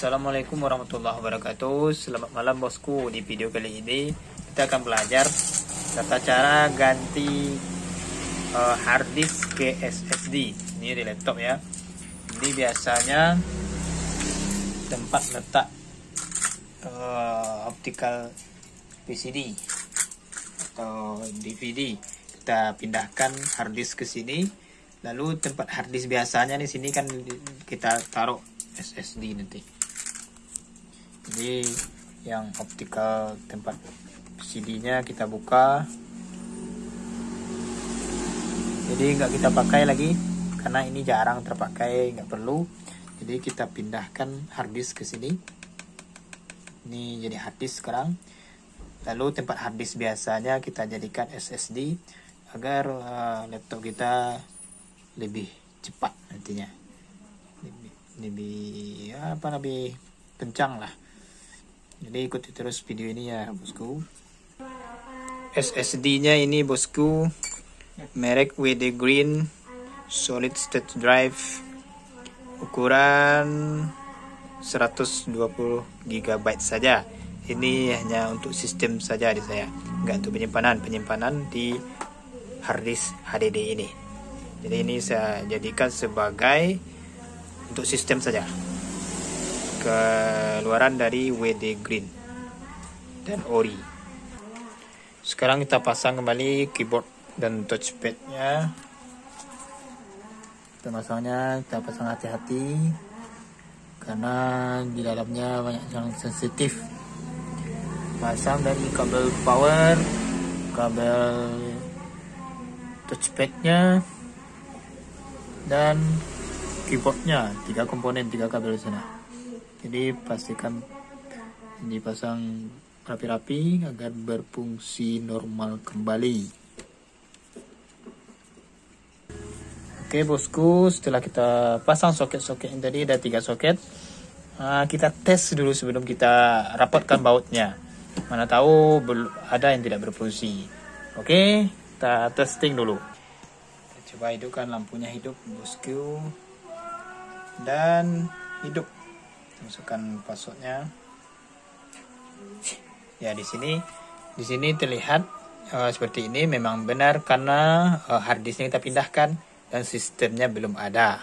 Assalamualaikum warahmatullahi wabarakatuh. Selamat malam bosku. Di video kali ini Kita akan belajar Tata cara ganti uh, Hard disk ke SSD Ini di laptop ya. Ini biasanya Tempat letak uh, Optical PCD Atau DVD Kita pindahkan hard disk ke sini. Lalu tempat hard disk biasanya di sini kan kita taruh SSD nanti jadi yang optical tempat CD nya kita buka. Jadi nggak kita pakai lagi karena ini jarang terpakai nggak perlu. Jadi kita pindahkan hard disk ke sini. Ini jadi hard disk sekarang. Lalu tempat hard disk biasanya kita jadikan SSD agar uh, laptop kita lebih cepat nantinya. Lebih ya apa lebih kencang lah jadi ikuti terus video ini ya bosku. SSD nya ini bosku. Merek WD Green. Solid state drive. Ukuran 120 GB saja. Ini hanya untuk sistem saja di saya. Enggak untuk penyimpanan. Penyimpanan di hard disk HDD ini. Jadi ini saya jadikan sebagai untuk sistem saja keluaran dari WD Green dan Ori. Sekarang kita pasang kembali keyboard dan touchpadnya. Kita pasangnya kita pasang hati-hati karena di dalamnya banyak yang sensitif. Pasang dari kabel power kabel touchpadnya dan keyboardnya. Tiga komponen tiga kabel sana jadi pastikan dipasang rapi-rapi agar berfungsi normal kembali. Oke bosku setelah kita pasang soket-soket yang tadi ada tiga soket. Ah, kita tes dulu sebelum kita rapatkan bautnya. Mana tahu ada yang tidak berfungsi. Oke kita testing dulu. Coba hidupkan lampunya hidup bosku. Dan hidup masukkan passwordnya ya di sini di sini terlihat uh, seperti ini memang benar karena uh, hard disknya kita pindahkan dan sistemnya belum ada.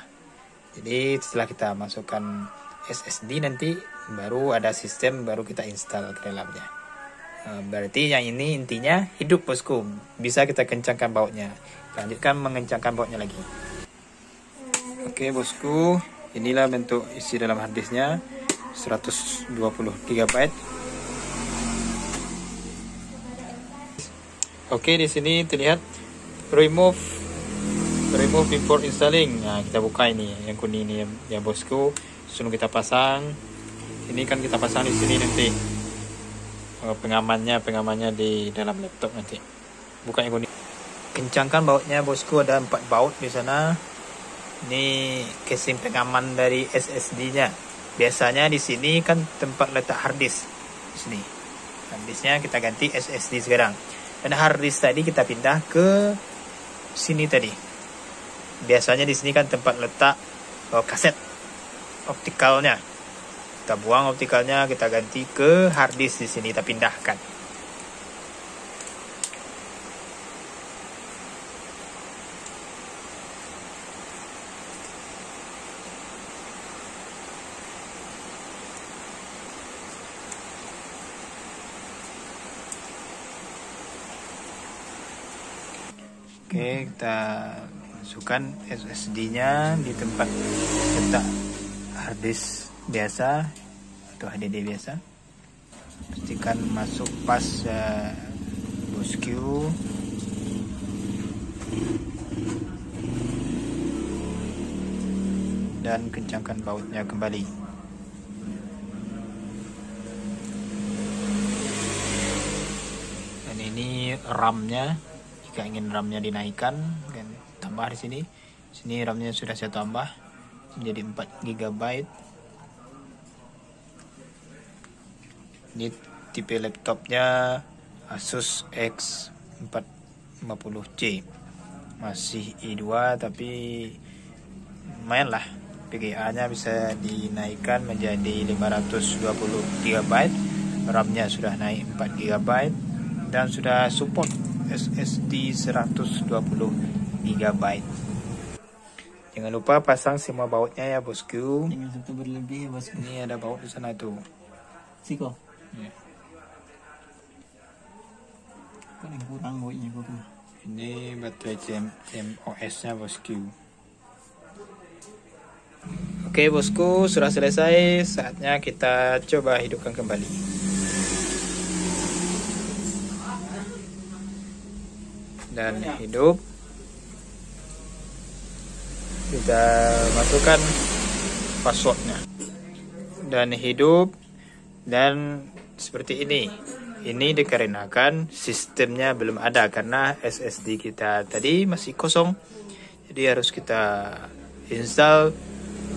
Jadi setelah kita masukkan SSD nanti baru ada sistem baru kita install ke dalamnya. Uh, berarti yang ini intinya hidup bosku. Bisa kita kencangkan bautnya. Lanjutkan mengencangkan bautnya lagi. Oke bosku inilah bentuk isi dalam harddisknya 120 GB oke di sini terlihat remove remove before installing. Nah kita buka ini yang kuning ini ya, ya bosku. Sebelum kita pasang ini kan kita pasang di sini nanti. Oh, pengamannya pengamannya di dalam laptop nanti. Buka yang kuning. Kencangkan bautnya bosku. Ada empat baut di sana ini casing pengaman dari SSD-nya. Biasanya di sini kan tempat letak hard disk. Di sini. Hard kita ganti SSD sekarang. Dan hard disk tadi kita pindah ke sini tadi. Biasanya di sini kan tempat letak oh, kaset optikalnya. Kita buang optikalnya, kita ganti ke hard disk di sini kita pindahkan. Oke, kita masukkan SSD-nya di tempat letak harddisk biasa atau HDD biasa. Pastikan masuk pas uh, bosku. Dan kencangkan bautnya kembali. Dan ini RAM-nya jika ingin RAM-nya dinaikkan dan tambah di sini. Sini RAM-nya sudah saya tambah. Menjadi 4 GB ini tipe laptopnya Asus X450C masih i2 tapi lumayan lah. PGA-nya bisa dinaikkan menjadi 520 GB RAM-nya sudah naik 4 GB dan sudah support SSD 120 GB jangan lupa pasang semua bautnya ya bosku Jangan satu berlebih ya bosku. ini ada baut di sana tuh Siko. Ya. Kok yang kurang bautnya kok. ini baterai CMOS nya bosku Oke bosku, sudah selesai. Saatnya kita coba hidupkan kembali. Dan hidup. Kita masukkan passwordnya. Dan hidup. Dan seperti ini. Ini dikarenakan sistemnya belum ada karena SSD kita tadi masih kosong. Jadi harus kita install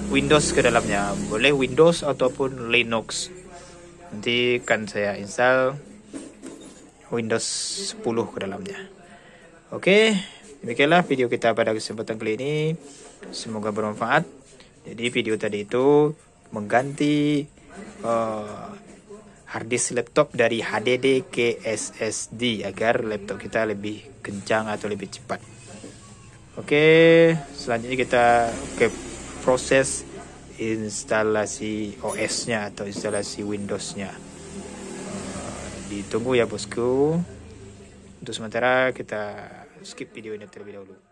Windows ke dalamnya. Boleh Windows ataupun Linux. Nanti kan saya install Windows 10 ke dalamnya. Oke, demikianlah video kita pada kesempatan kali ini. Semoga bermanfaat. Jadi video tadi itu mengganti uh, harddisk laptop dari HDD ke SSD agar laptop kita lebih kencang atau lebih cepat. Oke, selanjutnya kita ke proses instalasi OS-nya atau instalasi Windows-nya. Uh, ditunggu ya bosku. Untuk sementara kita skip video ini terlebih dahulu.